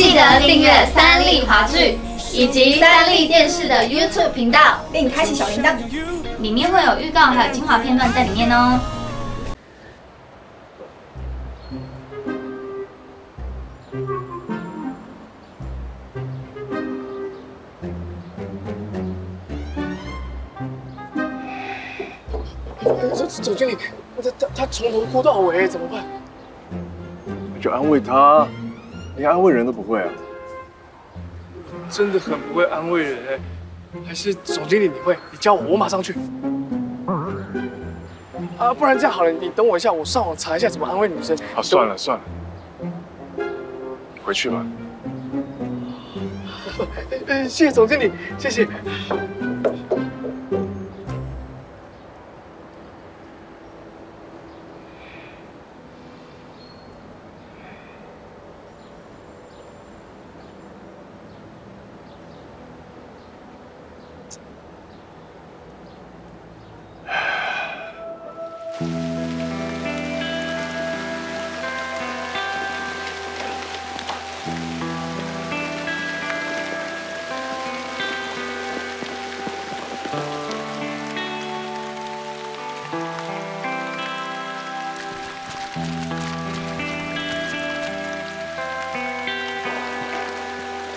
记得订阅三立华剧以及三立电视的 YouTube 频道，并开启小铃铛，里面会有预告还有精华片段在里面哦。总经理，他他他从头哭到尾，怎么办？就安慰他，连安慰人都不会啊！真的很不会安慰人哎，还是总经理你会？你教我，我马上去。啊，不然这样好了，你等我一下，我上网查一下怎么安慰女生。好，算了算了，回去吧。谢谢总经理，谢谢。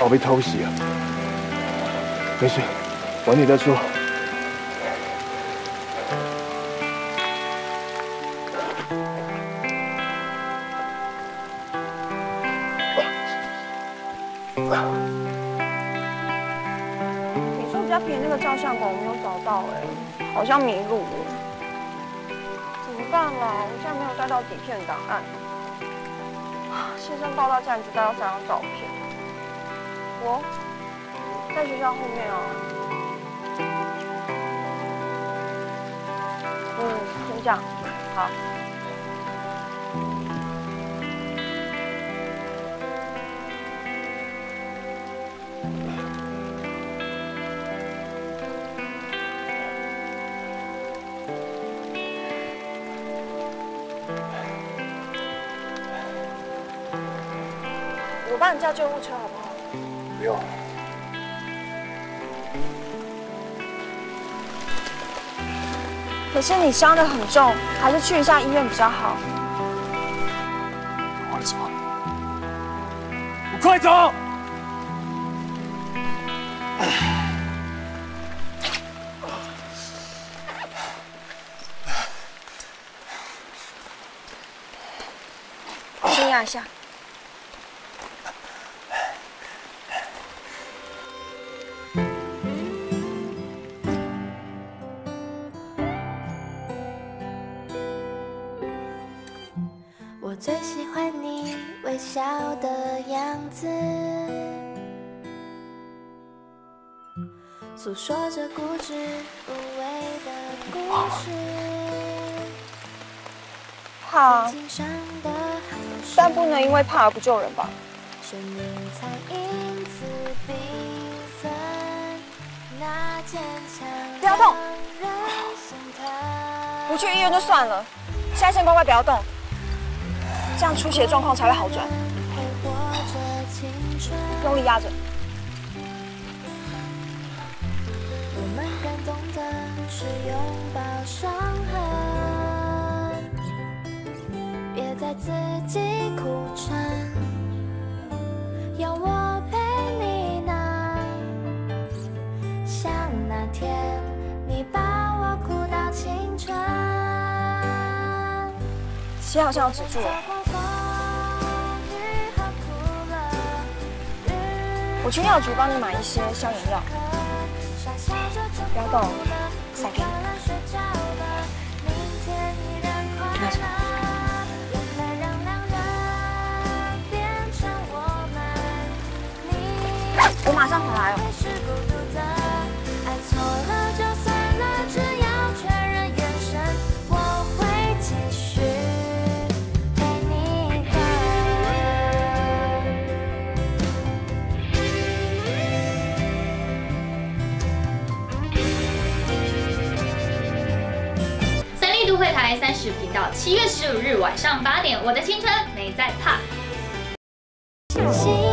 我被偷袭啊！没事，晚点再说。你说比较便宜那个照相馆我没有找到哎，好像迷路了，怎么办啦？我现在没有带到底片档案。先生报道竟然只带到三张照片，我在学校后面啊。嗯，先这样，好。我帮你叫救护车好可是你伤得很重，还是去一下医院比较好。快走！我快走！先压一下。我最喜欢你微笑的样子，诉说着固执无畏的故事。怕，但不能因为怕而不救人吧？生命才因此缤纷，那坚强不要动。不去医院就算了，现在先乖乖不要动，这样出血状况才会好转。用力压着。我们感动的是拥抱伤痕，别再自己哭撑，要我陪你呢。像那天你把我哭到清晨，血好像要止住了，我去药局帮你买一些消炎药，不要动，塞给你。拿着。我马上回来哦。都会台三十频道，七月十五日晚上八点，《我的青春没在怕》。星